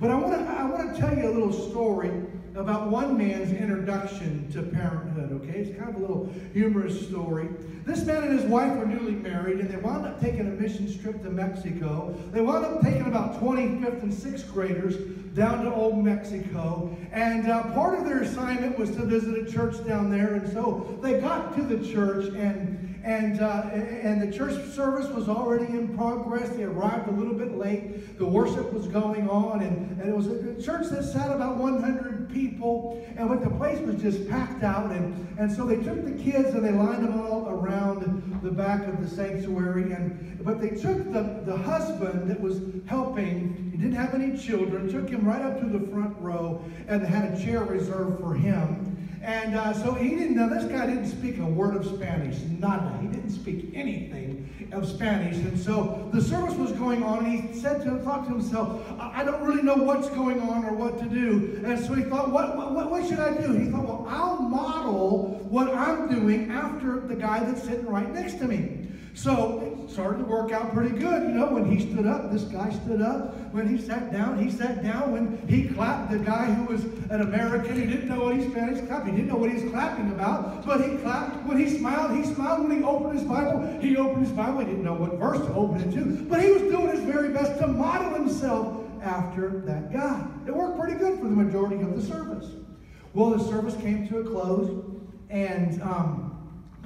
But I want to I want to tell you a little story about one man's introduction to parenthood, okay? It's kind of a little humorous story. This man and his wife were newly married, and they wound up taking a mission trip to Mexico. They wound up taking about 25th and 6th graders down to Old Mexico. And uh, part of their assignment was to visit a church down there. And so they got to the church, and and, uh, and the church service was already in progress. They arrived a little bit late. The worship was going on, and, and it was a church that sat about 100 people, and but the place was just packed out. And, and so they took the kids and they lined them all around the back of the sanctuary. And but they took the, the husband that was helping, he didn't have any children, took him right up to the front row and had a chair reserved for him. And uh, so he didn't know, this guy didn't speak a word of Spanish, nada. He didn't speak anything of Spanish. And so the service was going on, and he said to thought to himself, I don't really know what's going on or what to do. And so he thought, what, what, what should I do? He thought, well, I'll model what I'm doing after the guy that's sitting right next to me. So started to work out pretty good. You know, when he stood up, this guy stood up. When he sat down, he sat down. When he clapped, the guy who was an American, he didn't know what he Spanish clapped. He didn't know what he was clapping about, but he clapped. When he smiled, he smiled. When he opened his Bible, he opened his Bible. He didn't know what verse to open it to, but he was doing his very best to model himself after that guy. It worked pretty good for the majority of the service. Well, the service came to a close, and um,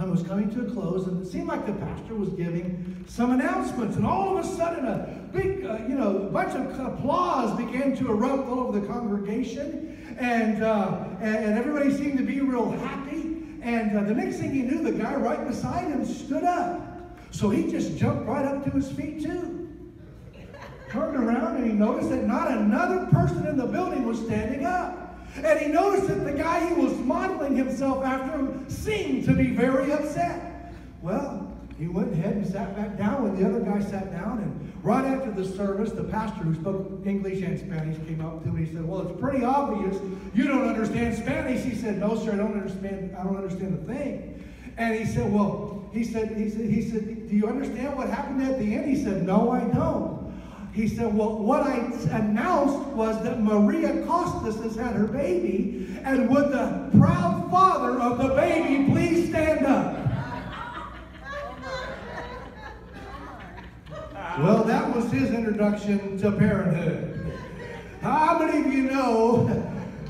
and was coming to a close, and it seemed like the pastor was giving some announcements, and all of a sudden, a big, uh, you know, bunch of applause began to erupt all over the congregation, and uh, and everybody seemed to be real happy. And uh, the next thing you knew, the guy right beside him stood up, so he just jumped right up to his feet too. Turned around and he noticed that not another person in the building was standing up. And he noticed that the guy he was modeling himself after seemed to be very upset. Well, he went ahead and sat back down when the other guy sat down. And right after the service, the pastor who spoke English and Spanish came up to him. He said, Well, it's pretty obvious you don't understand Spanish. He said, No, sir, I don't understand, I don't understand a thing. And he said, Well, he said, he said, he said, Do you understand what happened at the end? He said, No, I don't. He said, Well, what I announced was that Maria Costas has had her baby, and would the proud father of the baby please stand up? Well, that was his introduction to parenthood. How many of you know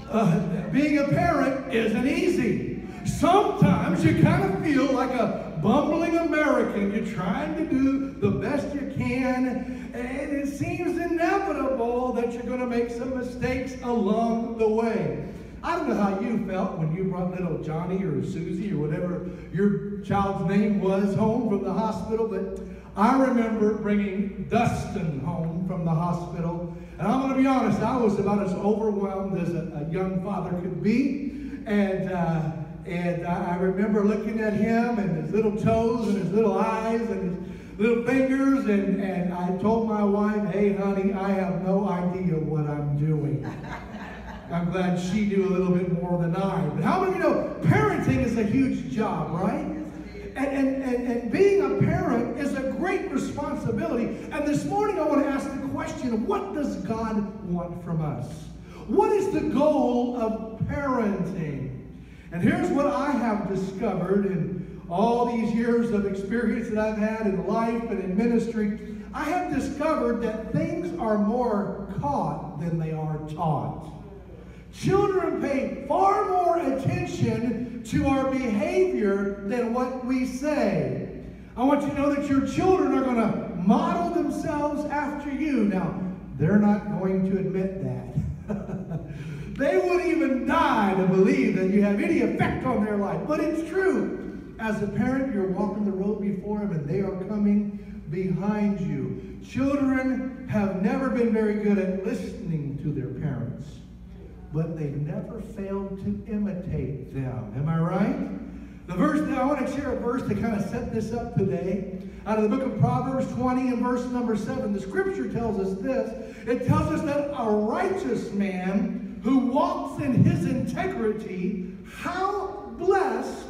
uh, being a parent isn't easy? Sometimes you kind of feel like a bumbling American. You're trying to do the best you can, and it seems inevitable that you're going to make some mistakes along the way. I don't know how you felt when you brought little Johnny or Susie or whatever your child's name was home from the hospital, but I remember bringing Dustin home from the hospital. And I'm going to be honest, I was about as overwhelmed as a, a young father could be. And uh, and I remember looking at him and his little toes and his little eyes and his little fingers. And, and I told my wife, hey, honey, I have no idea what I'm doing. I'm glad she knew a little bit more than I. But how many of you know parenting is a huge job, right? And, and, and, and being a parent is a great responsibility. And this morning I want to ask the question what does God want from us? What is the goal of parenting? And here's what I have discovered in all these years of experience that I've had in life and in ministry. I have discovered that things are more caught than they are taught. Children pay far more attention to our behavior than what we say. I want you to know that your children are going to model themselves after you. Now, they're not going to admit that. They would even die to believe that you have any effect on their life. But it's true. As a parent, you're walking the road before them and they are coming behind you. Children have never been very good at listening to their parents, but they never failed to imitate them. Am I right? The verse, I want to share a verse to kind of set this up today. Out of the book of Proverbs 20 and verse number 7, the scripture tells us this. It tells us that a righteous man who walks in his integrity, how blessed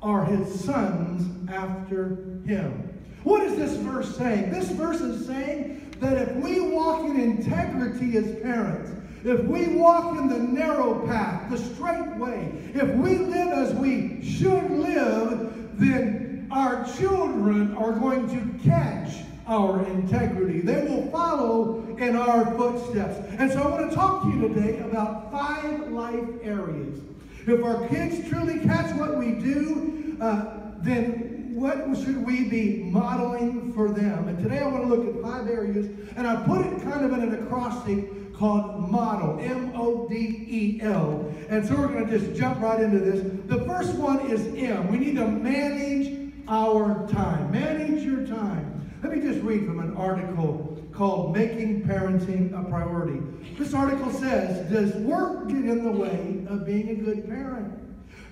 are his sons after him. What is this verse saying? This verse is saying that if we walk in integrity as parents, if we walk in the narrow path, the straight way, if we live as we should live, then our children are going to catch our integrity. They will follow in our footsteps. And so I want to talk to you today about five life areas. If our kids truly catch what we do, uh, then what should we be modeling for them? And today I want to look at five areas, and I put it kind of in an acrostic called model, M-O-D-E-L. And so we're going to just jump right into this. The first one is M. We need to manage our time. Manage your time. Let me just read from an article called Making Parenting a Priority. This article says, Does work get in the way of being a good parent?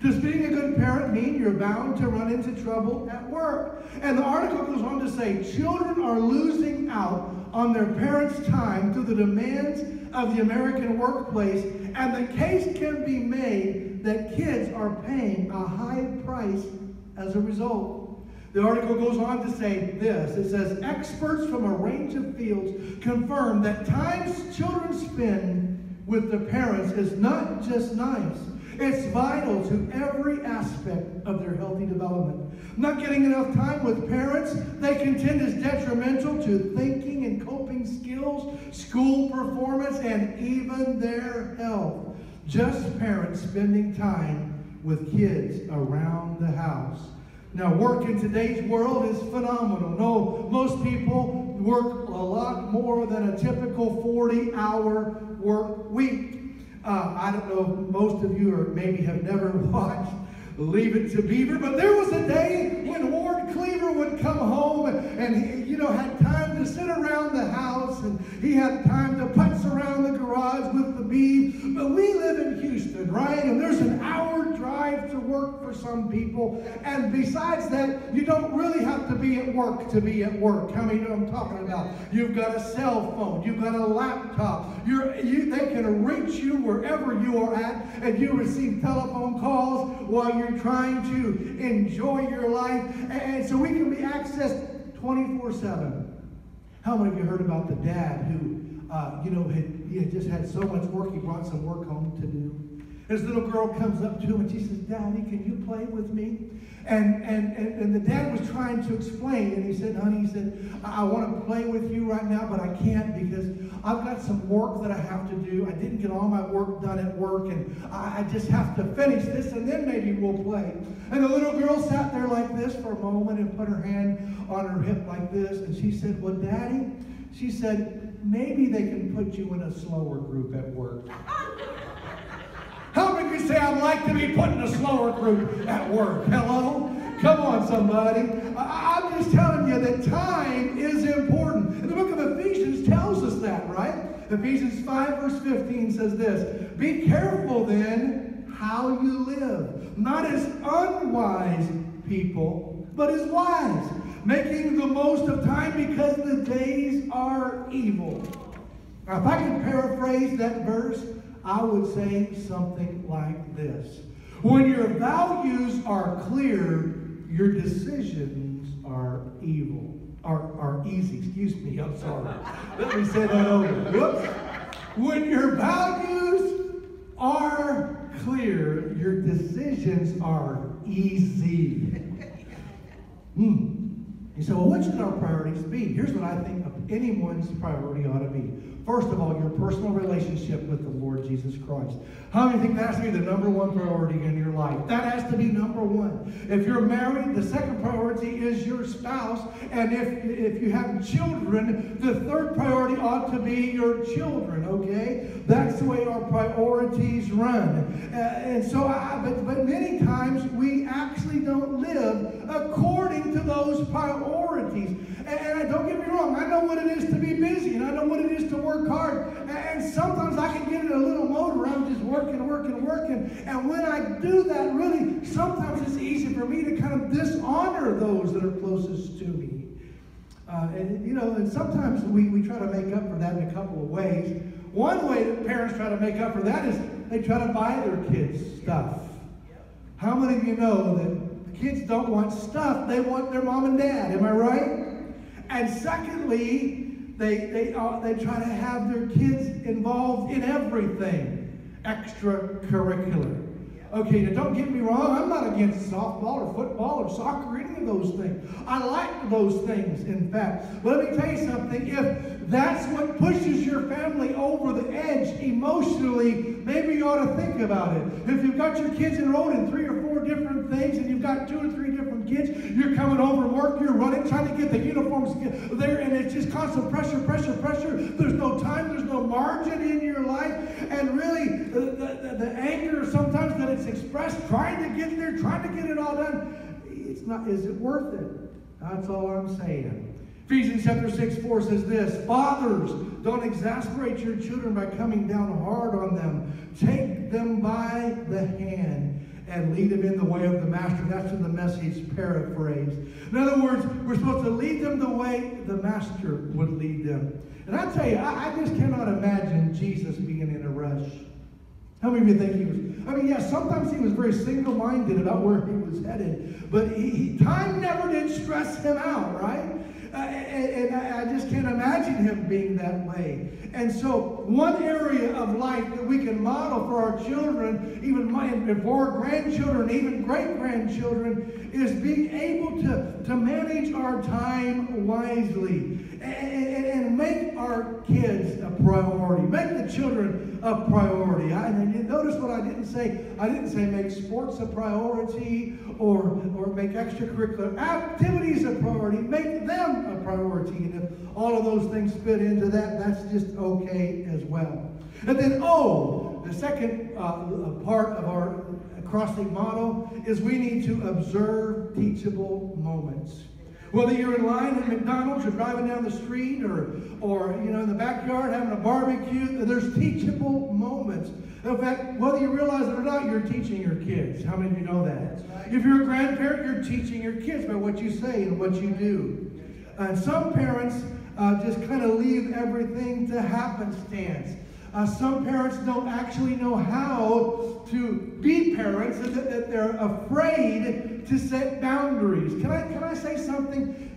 Does being a good parent mean you're bound to run into trouble at work? And the article goes on to say children are losing out on their parents' time through the demands of the American workplace, and the case can be made that kids are paying a high price as a result. The article goes on to say this. It says, experts from a range of fields confirm that times children spend with their parents is not just nice. It's vital to every aspect of their healthy development. Not getting enough time with parents, they contend is detrimental to thinking and coping skills, school performance, and even their health. Just parents spending time with kids around the house. Now, work in today's world is phenomenal. No, most people work a lot more than a typical 40 hour work week. Uh, I don't know if most of you or maybe have never watched Leave It to Beaver, but there was a day when Ward Cleaver would come home and he, you know, had time to sit around the house and he had time to putz around the garage with the Beav. But we live in Houston, right? And there's an hour drive to work for some people. And besides that, you don't really have to be at work to be at work. How many know I'm talking about? You've got a cell phone, you've got a laptop. You're, you, they can reach you wherever you are at, and you receive telephone calls while you're trying to enjoy your life. And so we can be accessed 24 7. How many of you heard about the dad who, uh, you know, had, he had just had so much work, he brought some work home to do? His little girl comes up to him and she says, Daddy, can you play with me? And, and, and, and the dad was trying to explain, and he said, honey, he said, I, I want to play with you right now, but I can't because I've got some work that I have to do. I didn't get all my work done at work, and I, I just have to finish this, and then maybe we'll play. And the little girl sat there like this for a moment and put her hand on her hip like this, and she said, well, Daddy, she said, maybe they can put you in a slower group at work. You say I'd like to be put in a slower group at work? Hello? Come on, somebody. I- I'm just telling you that time is important. And the book of Ephesians tells us that, right? Ephesians 5, verse 15 says this Be careful then how you live, not as unwise people, but as wise, making the most of time because the days are evil. Now, if I could paraphrase that verse, I would say something like this. When your values are clear, your decisions are evil. Are, are easy. Excuse me, I'm sorry. Let me say that over. Whoops. When your values are clear, your decisions are easy. Hmm. You say, well, what should our priorities be? Here's what I think anyone's priority ought to be. First of all, your personal relationship with the Lord Jesus Christ. How many think that has to be the number one priority in your life? That has to be number one. If you're married, the second priority is your spouse. And if, if you have children, the third priority ought to be your children, okay? That's the way our priorities run. Uh, and so, I, but, but many times we actually don't live according to those priorities. And, and don't get me wrong, I know what it is to be busy, and I know what it is to work hard. And sometimes I can get in a little mode where I'm just working, working, working. And when I do that, really, sometimes it's easy for me to kind of dishonor those that are closest to me. Uh, and, you know, and sometimes we, we try to make up for that in a couple of ways. One way that parents try to make up for that is they try to buy their kids stuff. How many of you know that kids don't want stuff, they want their mom and dad? Am I right? And secondly, they, they, uh, they try to have their kids involved in everything extracurricular. Okay, now don't get me wrong, I'm not against softball or football or soccer or any of those things. I like those things, in fact. But let me tell you something if that's what pushes your family over the edge emotionally, maybe you ought to think about it. If you've got your kids enrolled in three or four different things and you've got two or three you're coming over work, you're running, trying to get the uniforms there, and it's just constant pressure, pressure, pressure. There's no time, there's no margin in your life. And really, the, the, the anger sometimes that it's expressed, trying to get there, trying to get it all done. It's not, is it worth it? That's all I'm saying. Ephesians chapter 6, 4 says this Fathers, don't exasperate your children by coming down hard on them. Take them by the hand and lead them in the way of the master. That's in the message paraphrase. In other words, we're supposed to lead them the way the master would lead them. And I tell you, I, I just cannot imagine Jesus being in a rush. How many of you think he was? I mean, yeah, sometimes he was very single minded about where he was headed, but he, time never did stress him out, right? Uh, and, I, I just can't imagine him being that way. And so, one area of life that we can model for our children, even my, for our grandchildren, even great grandchildren, is being able to, to manage our time wisely and, and, and make our kids a priority, make the children a priority. I, notice what I didn't say? I didn't say make sports a priority or, or make extracurricular activities a priority. Make priority. And if all of those things fit into that, that's just okay as well. And then, oh, the second uh, part of our acrostic model is we need to observe teachable moments. Whether you're in line at McDonald's, you're driving down the street, or, or you know, in the backyard having a barbecue, there's teachable moments. In fact, whether you realize it or not, you're teaching your kids. How many of you know that? If you're a grandparent, you're teaching your kids by what you say and what you do. And some parents uh, just kind of leave everything to happenstance. Uh, some parents don't actually know how to be parents, and that, that they're afraid to set boundaries. Can I, can I say something?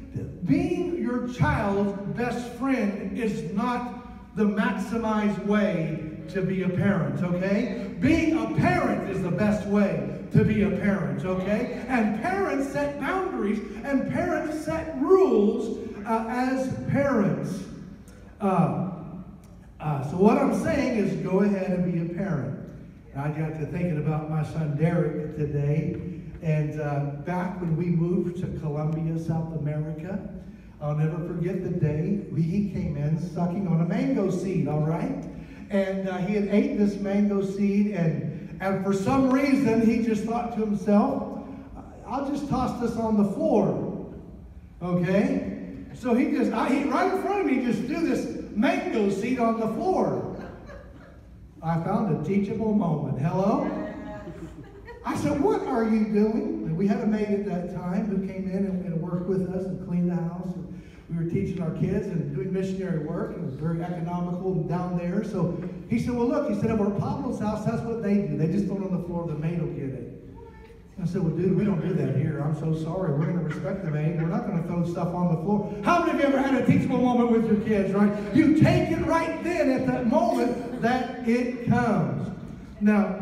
Being your child's best friend is not the maximized way to be a parent, okay? Being a parent is the best way to be a parent, okay? And parents set boundaries, and parents set rules uh, as parents. Uh, uh, so what I'm saying is go ahead and be a parent. I got to thinking about my son Derek today. And uh, back when we moved to Colombia, South America, I'll never forget the day he came in sucking on a mango seed, all right? And uh, he had ate this mango seed, and, and for some reason, he just thought to himself, I'll just toss this on the floor. Okay? So he just, I, he, right in front of me, just threw this mango seed on the floor. I found a teachable moment. Hello? I said, What are you doing? We had a maid at that time who came in and, and worked with us and cleaned the house. And we were teaching our kids and doing missionary work. And it was very economical down there. So he said, Well, look, he said, over Pablo's house, that's what they do. They just throw it on the floor, the maid will get it. I said, well, dude, we don't do that here. I'm so sorry. We're going to respect the maid. We're not going to throw stuff on the floor. How many of you ever had a teachable moment with your kids, right? You take it right then at that moment that it comes. Now,